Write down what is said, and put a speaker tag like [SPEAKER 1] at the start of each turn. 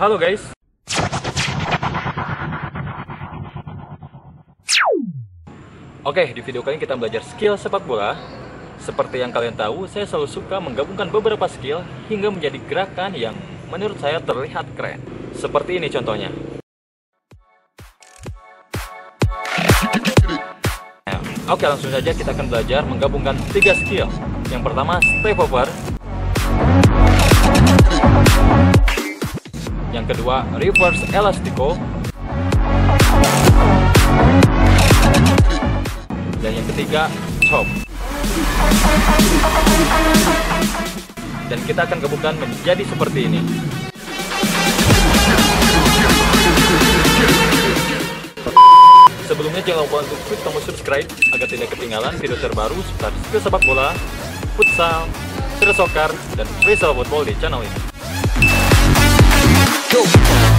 [SPEAKER 1] Halo guys. Oke, di video kali ini kita belajar skill sepak bola. Seperti yang kalian tahu, saya selalu suka menggabungkan beberapa skill hingga menjadi gerakan yang menurut saya terlihat keren. Seperti ini contohnya. Oke, langsung saja kita akan belajar menggabungkan tiga skill. Yang pertama, step over. Yang kedua, reverse elastico. Dan yang ketiga, chop. Dan kita akan gabungkan menjadi seperti ini. Sebelumnya jangan lupa untuk klik tombol subscribe agar tidak ketinggalan video terbaru seputar skill sepak bola, futsal, soccer, dan freestyle football di channel ini. go.